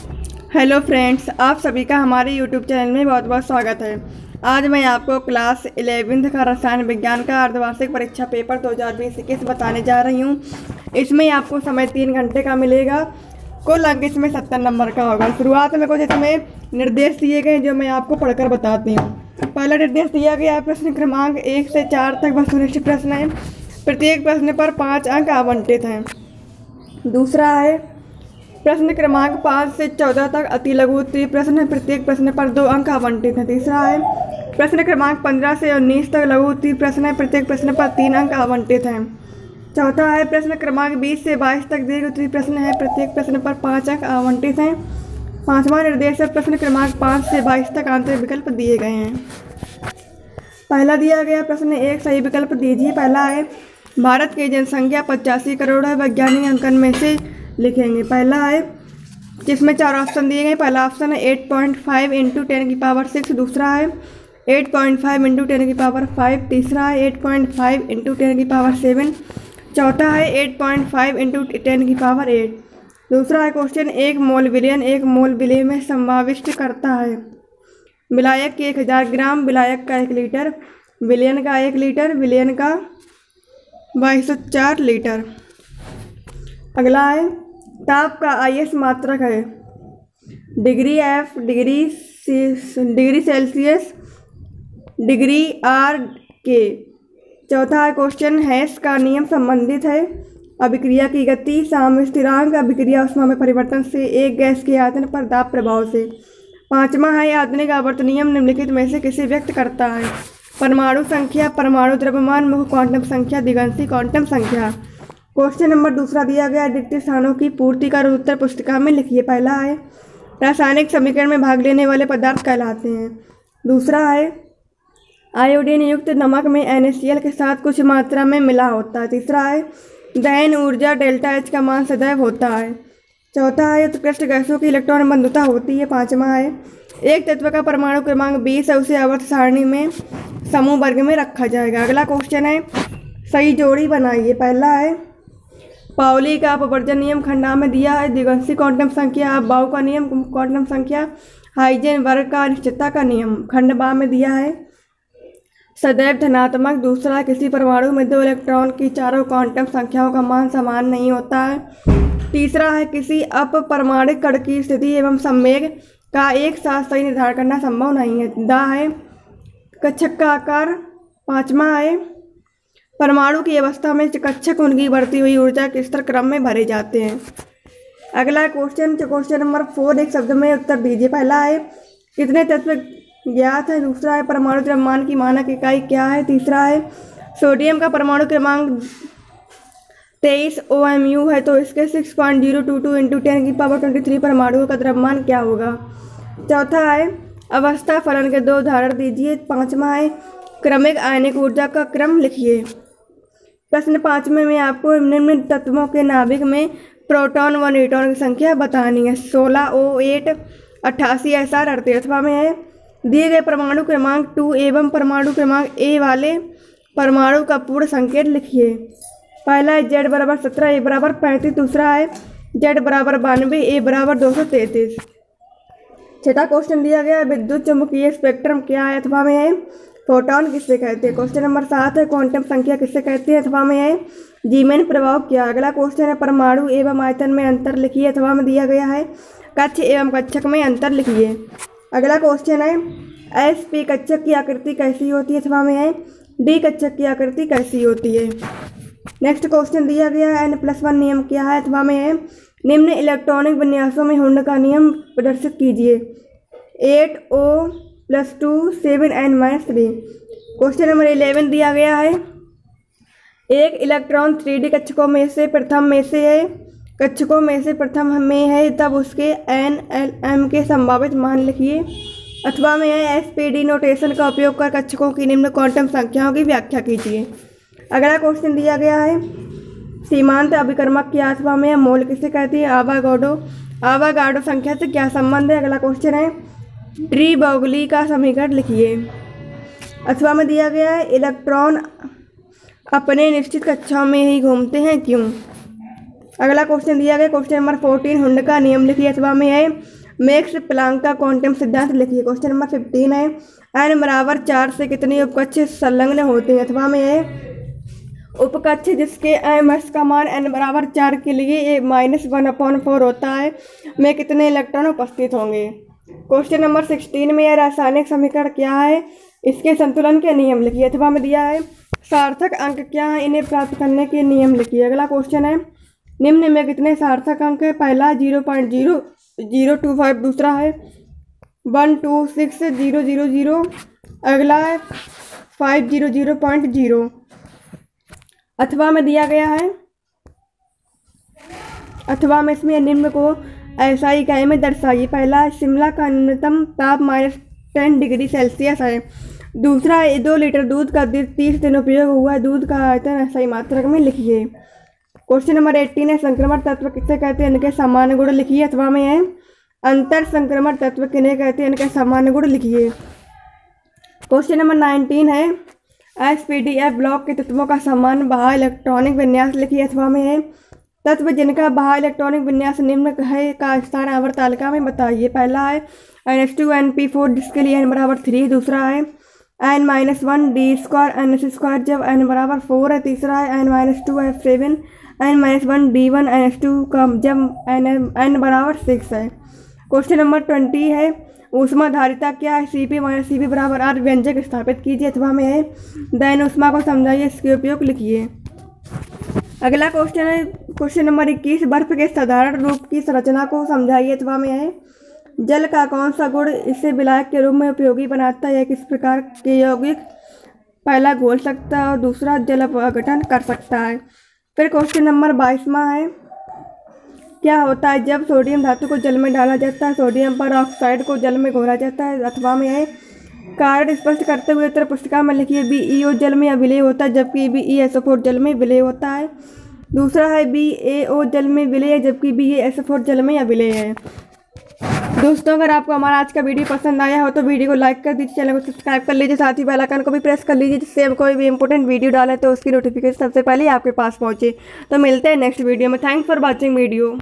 Hello friends, आप सभी का हमारे यूट्यूब चैनल में बहुत बहुत स्वागत है। आज मैं आपको क्लास इलेवेंथ का रसायन विज्ञान का अर्धवार्षिक परीक्षा पेपर 2020 इक्कीस बताने जा रही हूँ। इसमें आपको समय तीन घंटे का मिलेगा। कुल अंक इसमें सत्तर नंबर का होगा। शुरुआत में कुछ इसमें निर्देश दिए गए जो मैं आपको पढ़कर बताती हूँ। पहला निर्देश दिया गया प्रश्न क्रमांक एक से चार तक वस्तुनिष्ठ प्रश्न है। प्रत्येक प्रश्न पर पाँच अंक आवंटित हैं। दूसरा है प्रश्न क्रमांक पाँच से चौदह तक अति लघु उत्तरीय प्रश्न है। प्रत्येक प्रश्न पर दो अंक आवंटित हैं। तीसरा है, प्रश्न क्रमांक पंद्रह से उन्नीस तक लघु उत्तरीय प्रश्न है। प्रत्येक प्रश्न पर तीन अंक आवंटित हैं। चौथा है, प्रश्न क्रमांक बीस से बाईस तक दीर्घ उत्तरीय प्रश्न है। प्रत्येक प्रश्न पर पाँच अंक आवंटित हैं। पाँचवा निर्देश है, प्रश्न क्रमांक पाँच से बाईस तक आंतरिक विकल्प दिए गए हैं। पहला दिया गया प्रश्न एक सही विकल्प दीजिए। पहला है, भारत की जनसंख्या पचासी करोड़ है। वैज्ञानिक अंकन में से लिखेंगे। पहला है, जिसमें चार ऑप्शन दिए गए। पहला ऑप्शन है eight point five into ten की पावर सिक्स दूसरा है eight point five into ten की पावर फाइव तीसरा है eight point five into ten की पावर सेवन चौथा है eight point five into ten की पावर एट दूसरा है क्वेश्चन एक मोल विलियन, एक मोल विलय में समाविष्ट करता है। विलायक की एक हज़ार ग्राम, विलायक का एक लीटर, विलियन का एक लीटर, विलियन का बाईस सौ चार लीटर। अगला है ताप का आईएस मात्रक है। Degree F, degree degree Celsius, degree R K. चौथा क्वेश्चन हैस का नियम संबंधित है। अभिक्रिया की गति, साम स्थिरांक, अभिक्रिया उष्मा में परिवर्तन से एक गैस के आयतन पर दाब प्रभाव से। पांचवा है, आधुनिक आवर्त नियम निम्नलिखित में से किसे व्यक्त करता है? परमाणु संख्या, परमाणु द्रव्यमान, मुख्य क्वांटम संख्या, दिगंती क्वांटम संख्या। क्वेश्चन नंबर दूसरा दिया गया। रिक्त स्थानों की पूर्ति का उत्तर पुस्तिका में लिखिए। पहला है रासायनिक समीकरण में भाग लेने वाले पदार्थ कहलाते हैं। दूसरा है आयोडीन युक्त नमक में एन के साथ कुछ मात्रा में मिला होता है। तीसरा है दहन ऊर्जा डेल्टा एच का मान सदैव होता है। चौथा है उत्कृष्ट गैसों की इलेक्ट्रॉन बंधुता होती है। पांचवा है एक तत्व का परमाणु क्रमांक बीस है, उसे आवर्त सारणी में समूह वर्ग में रखा जाएगा। अगला क्वेश्चन है, सही जोड़ी बनाइए। पहला है पाउली का अपवर्जन नियम खंडा में दिया है। दिगंसी क्वांटम संख्या बाउ का नियम क्वांटम संख्या, हाइजेन वर्ग का अनिश्चितता का नियम खंड बा में दिया है। सदैव धनात्मक दूसरा किसी परमाणु में दो इलेक्ट्रॉन की चारों क्वांटम संख्याओं का मान समान नहीं होता है। तीसरा है किसी अपरमाणिक कण की स्थिति एवं संवेग का एक साथ सही निर्धारण करना संभव नहीं है। दा है कच्छक का आकार, पाँचवा है परमाणु की अवस्था में चिकित्सक उनकी बढ़ती हुई ऊर्जा के स्तर क्रम में भरे जाते हैं? अगला क्वेश्चन क्वेश्चन नंबर फोर एक शब्द में उत्तर दीजिए। पहला है, कितने तत्व ज्ञात है? दूसरा है, परमाणु द्रव्यमान की मानक इकाई क्या है? तीसरा है सोडियम का परमाणु क्रमांक तेईस ओ एम यू है तो इसके six point zero two two into ten की पावर ट्वेंटी थ्री परमाणुओं का द्रव्यमान क्या होगा? चौथा है, अवस्था फलन के दो उदाहरण दीजिए। पांचवा है, क्रमिक आयनिक ऊर्जा का क्रम लिखिए। प्रश्न पाँचवें में आपको निम्न तत्वों के नाभिक में प्रोटॉन व न्यूट्रॉन की संख्या बतानी है। सोलह, ओ, एट, अट्ठासी, एस, आर अड़तीसवा में है। दिए गए परमाणु क्रमांक टू एवं परमाणु क्रमांक ए वाले परमाणु का पूर्ण संकेत लिखिए। पहला है जेड बराबर सत्रह, ए बराबर पैंतीस, दूसरा है जेड बराबर बानवे, ए बराबर दो सौ तैंतीस। छठा क्वेश्चन दिया गया विद्युत चुंबकीय स्पेक्ट्रम क्या है अथवा में है? फोटोन किससे कहते हैं? क्वेश्चन नंबर सात है क्वांटम संख्या किससे कहते हैं? अथवा में है, जीमेन प्रभाव क्या? अगला क्वेश्चन है, परमाणु एवं आयतन में अंतर लिखिए, अथवा में दिया गया है कच्छ एवं कक्षक में अंतर लिखिए। अगला क्वेश्चन है एस पी कक्षक की आकृति कैसी होती है? अथवा में है डी कक्षक की आकृति कैसी होती है? नेक्स्ट क्वेश्चन दिया गया है एन प्लस वन नियम क्या है? अथवा में है, निम्न इलेक्ट्रॉनिक विन्यासों में हुंड का नियम प्रदर्शित कीजिए। Eight O plus two, seven N minus three. Question number eleven दिया गया है। एक इलेक्ट्रॉन थ्री डी कक्षकों में से प्रथम में से है। कक्षकों में से प्रथम में है, तब उसके एन एल एम के संभावित मान लिखिए। अथवा में है एस पी डी नोटेशन का उपयोग कर कक्षकों की निम्न क्वांटम संख्याओं की व्याख्या कीजिए। अगला क्वेश्चन दिया गया है। सीमांत अभिक्रमक की अथवा में मोल किसे कहती है आवागाडो। आवागाडो संख्या से क्या संबंध है? अगला क्वेश्चन है। ट्री बौगली का समीकरण लिखिए। अथवा में दिया गया है, इलेक्ट्रॉन अपने निश्चित कक्षाओं में ही घूमते हैं, क्यों? अगला क्वेश्चन दिया गया क्वेश्चन नंबर फोर्टीन हुंड का नियम लिखिए, अथवा में है, मैक्स प्लांक का क्वांटम सिद्धांत लिखिए। क्वेश्चन नंबर फिफ्टीन है, एन बराबर चार से कितने उपकक्ष संलग्न होते हैं? अथवा में है, उपकक्ष जिसके एम एस का मान एन बराबर चार के लिए A minus one upon four होता है, में कितने इलेक्ट्रॉन उपस्थित होंगे? क्वेश्चन नंबर सिक्सटीन में यह रासायनिक समीकरण क्या है? इसके संतुलन के नियम लिखिए, अथवा में दिया है। सार्थक अंक क्या है? इन्हें प्राप्त करने के नियम लिखिए। अगला क्वेश्चन है। निम्न में कितने सार्थक अंक है? पहला zero point zero zero two five, दूसरा है one two six, zero zero zero. अगला है five zero zero point zero. अथवा में दिया गया है। अथवा में इसमें निम्न को ऐसा इकाई में दर्शाइए पहला शिमला का न्यूनतम ताप माइनस टेन डिग्री सेल्सियस है। दूसरा दो लीटर दूध का तीस दिन उपयोग हुआ। दूध का आयतन सही मात्रक में लिखिए। क्वेश्चन नंबर एट्टीन है, संक्रमण तत्व किसे कहते हैं? इनके सामान्य गुण लिखिए अथवा में है। अंतर संक्रमण तत्व किन्हें कहते हैं? इनके सामान्य गुण लिखिए। क्वेश्चन नंबर नाइनटीन है S P D F block के तत्वों का समान बाहर इलेक्ट्रॉनिक विन्यास लिखिए अथवा में है। तत्व जिनका बहा इलेक्ट्रॉनिक विन्यास निम्न है, का स्थान आवर तालिका में बताइए। पहला है N S two N P four जिसके लिए एन बराबर थ्री दूसरा है N minus one D square N S square जब एन बराबर फोर है, तीसरा है N minus two F seven N minus one D one N S two का जब एन एन बराबर सिक्स है। क्वेश्चन नंबर ट्वेंटी है उष्मा धारिता क्या है? C P minus C P बराबर आर व्यंजक स्थापित कीजिए अथवा में है दैन उष्मा को समझाइए, इसके उपयोग लिखिए। अगला क्वेश्चन है क्वेश्चन नंबर इक्कीस, बर्फ़ के साधारण रूप की संरचना को समझाइए अथवा में है। जल का कौन सा गुण इसे विलायक के रूप में उपयोगी बनाता है? किस प्रकार के यौगिक पहला घोल सकता है और दूसरा जल अपघटन कर सकता है? फिर क्वेश्चन नंबर बाईसवा है, क्या होता है जब सोडियम धातु को जल में डाला जाता है? सोडियम पर ऑक्साइड को जल में घोला जाता है। अथवा में है, कारण स्पष्ट करते हुए उत्तर पुस्तिका में लिखिए बी ई ओ जल में अभिलय होता है, जबकि बी ई एस फोर जल में विलय होता है। दूसरा है बी, ए ओ जल में विलय है जबकि बी, ए एस फोर जल में या विलय है। दोस्तों, अगर आपको हमारा आज का वीडियो पसंद आया हो तो वीडियो को लाइक कर दीजिए, चैनल को सब्सक्राइब कर लीजिए, साथ ही बेल आइकन को भी प्रेस कर लीजिए, जिससे हम कोई भी इंपॉर्टेंट वीडियो डालें तो उसकी नोटिफिकेशन सबसे पहले आपके पास पहुँचे। तो मिलते हैं नेक्स्ट वीडियो में। Thanks for watching video